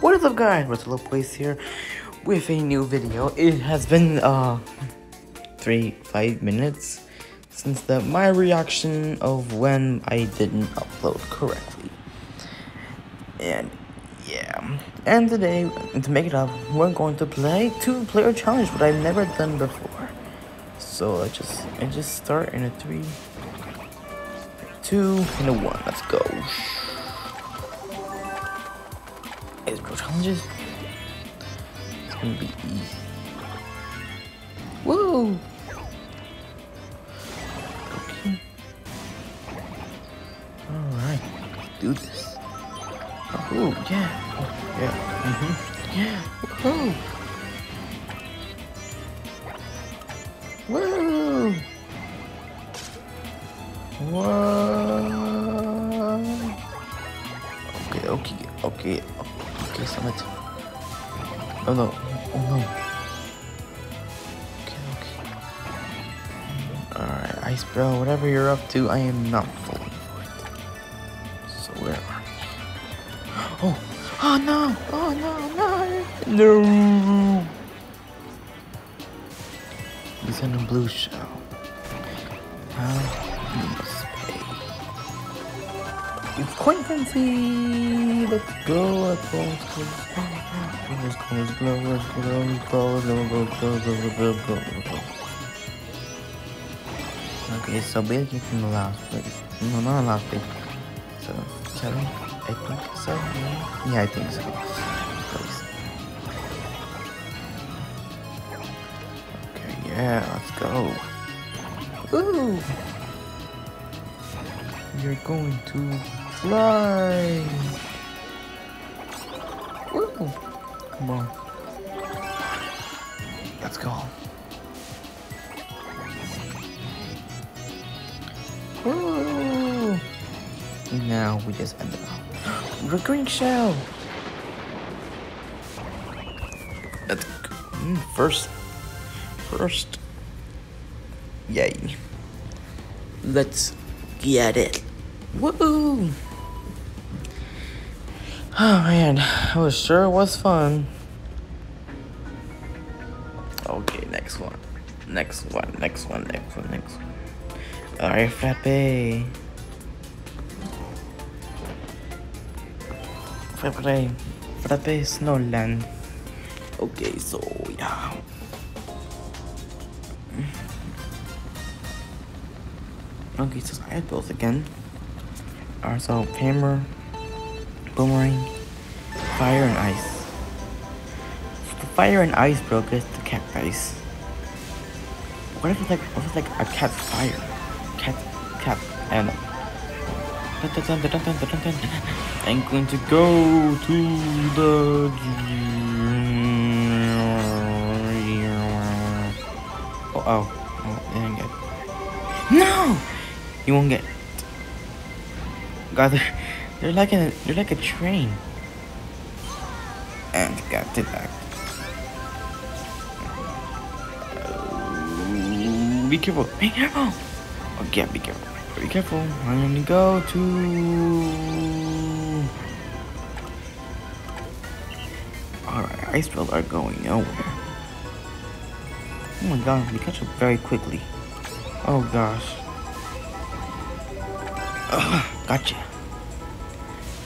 What is up guys, Russell Place here with a new video. It has been uh three, five minutes since the my reaction of when I didn't upload correctly. And yeah. And today, to make it up, we're going to play two player challenge, what I've never done before. So I just I just start in a three, two, and a one. Let's go. Pro challenges? It's gonna be easy. Whoa! Okay. Alright, let's do this. Oh, yeah. Oh, yeah. Mm-hmm. Yeah. Whoa! Whoa! Whoa! Okay, okay, okay, okay, summit. Oh no, oh no. Okay, okay. Alright, Ice Bro, whatever you're up to, I am not falling for it. So where are we? Oh, oh no, oh no, no, no! He's in a blue shell. It's quite fancy. Let's go. Let's go. Let's go. Let's go. Let's go. Let's go. Let's go. Let's go. Let's go. Let's go. Let's go. Let's go. Okay, so basically from the last place. No, not the last place. So I think so. Yeah, I think so. Okay, yeah, let's go. Ooh! You're going to fly! Woo! Come on. Let's go. Woo! Now we just ended up. The green shell! Let's. Mm, First. First. Yay. Let's get it. Woo! Oh man, it was sure it was fun. Okay, next one. Next one, next one, next one, next one. Alright, Frappe. Frappe. Frappe Snowland. Okay, so yeah. Okay, so I had those again. Alright, so hammer, boomerang, fire and ice. So the fire and ice broke gets the cat ice. What if it's like what if it's like a cat fire? Cat cat and I'm going to go to the Oh oh, oh didn't get No! You won't get. God, they're like a they're like a train. And got to back. Uh, be careful! Be careful! Okay, be careful. Be careful. I'm gonna go to. Alright, ice drills are going nowhere. Oh my god, we catch up very quickly. Oh gosh. Ugh, gotcha.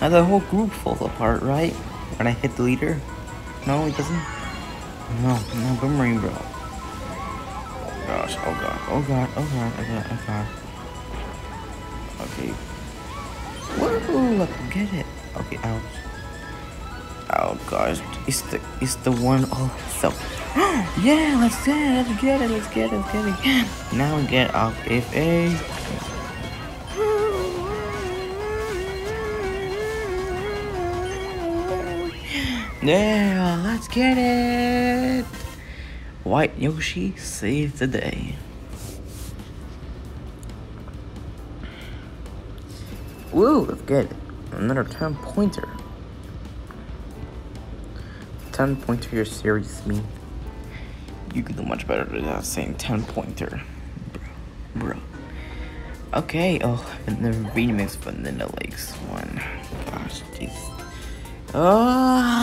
Now the whole group falls apart, right? When I hit the leader? No, it doesn't? No, no, boomerang, bro. Oh gosh, oh god, oh god, oh god, oh god, oh god. Okay. I can get it. Okay, ouch. Oh gosh, it's the, it's the one, oh, so. yeah, let's get it, let's get it, let's get it, let's get it. Now we get off if a Yeah, let's get it! White Yoshi saved the day. Woo, get it. Another 10 pointer. 10 pointer your series me. You can do much better than that saying 10 pointer. Bro. Bro. Okay, oh, and the remix Vanilla Lakes one. Gosh, jeez. Oh.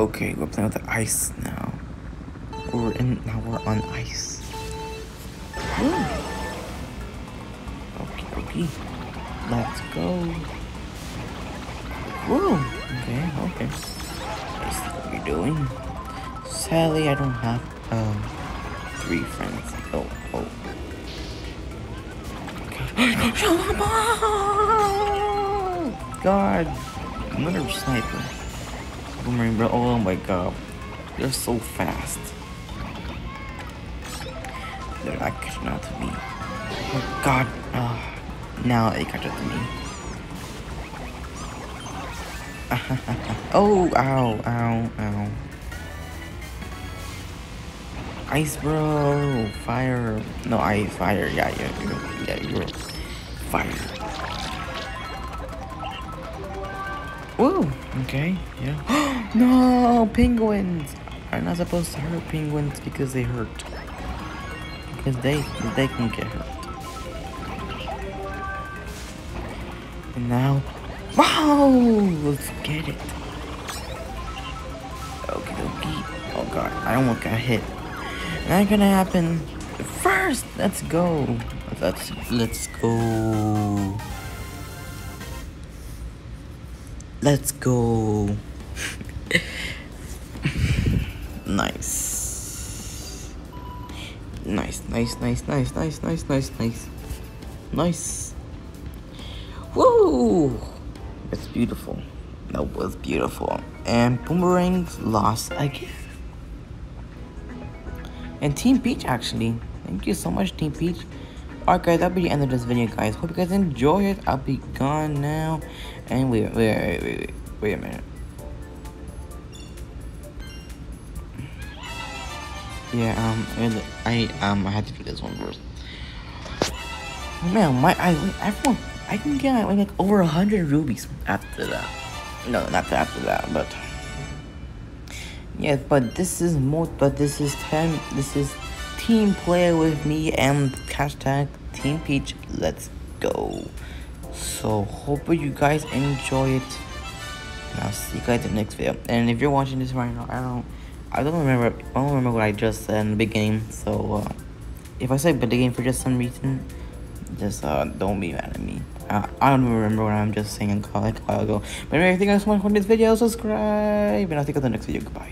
Okay, we're playing with the ice now. We're in now we're on ice. Woo. Okay, okay. Let's go. Woo! Okay, okay. See what you're doing. Sadly, I don't have um three friends. Oh, oh. Okay. God, another sniper. Boomerang, bro. Oh my God, they're so fast. They're not catching up to me. Oh God, oh, now they catch up to me. oh, ow, ow, ow. Ice, bro. Fire. No, ice, fire. Yeah, yeah, you're, yeah, you're fire. Woo. Okay. Yeah. no, penguins are not supposed to hurt penguins because they hurt. Because they they can get hurt. And now, wow! Let's get it. Okay, okay. Oh god, I almost got hit. Not gonna happen. First, let's go. Let's let's go. Let's go. nice. Nice, nice, nice, nice, nice, nice, nice, nice. Nice. Woo! It's beautiful. That was beautiful. And Boomerangs lost again. And Team Peach, actually. Thank you so much, Team Peach. Alright, guys, that'll be the end of this video, guys. Hope you guys enjoy it. I'll be gone now. And wait, wait, wait, wait, wait, wait a minute. Yeah, um, I, um, I had to do this one first. Man, my, I, everyone, I can get like over a hundred rubies after that. No, not after that, but. Yes, but this is more. But this is ten. This is team player with me and hashtag Team Peach. Let's go. So hope you guys enjoy it. And I'll see you guys in the next video. And if you're watching this right now, I don't. I don't remember. I don't remember what I just said in the beginning. So uh, if I said beginning for just some reason, just uh, don't be mad at me. I, don't remember what I'm just saying a while ago. But anyway, if you guys want to this video, subscribe, and I'll see you guys in the next video. Goodbye.